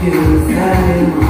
Yerusalemu ikayalami